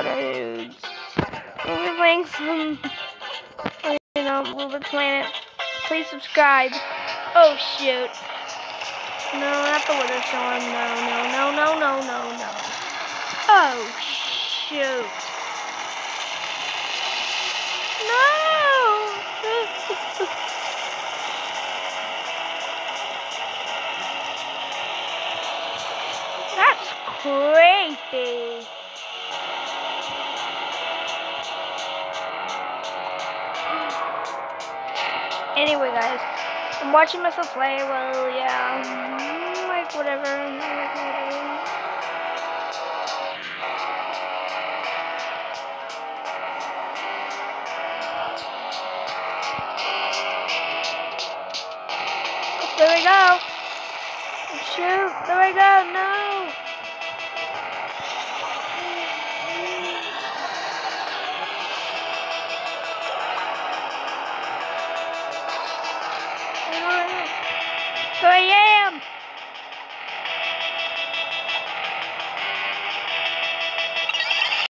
dudes. We're playing some, you know, Movie Planet. Please subscribe. Oh shoot. No, not the Wither Storm. No, no, no, no, no, no, no. Oh shoot. No! That's creepy. Anyway, guys, I'm watching myself play. Well, yeah, mm, like whatever. Oh, there we go. Shoot, there we go. No. 可以